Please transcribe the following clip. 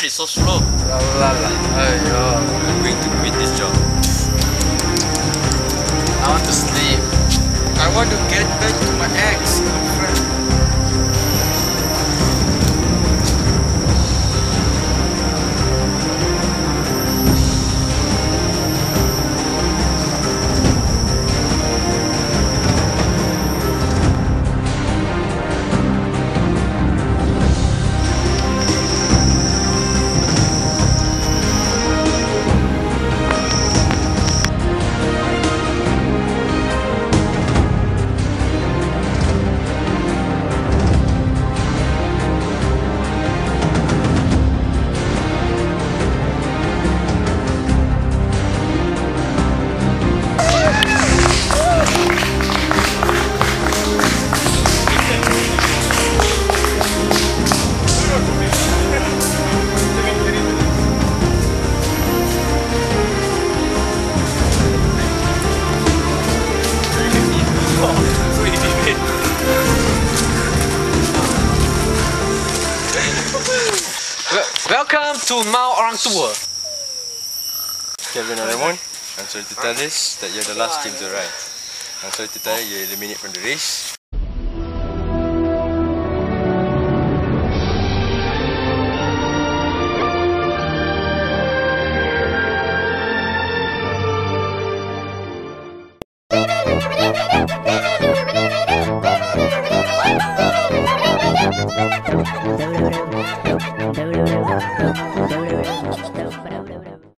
Why so slow? La la la. Aiyo. I'm going to quit this job. Welcome to Mau Orang Tua. Kevin Aramon, I'm sorry to tell this that you're the last team to arrive. I'm sorry to tell you you're eliminated from the race. Thank Don't worry, don't worry.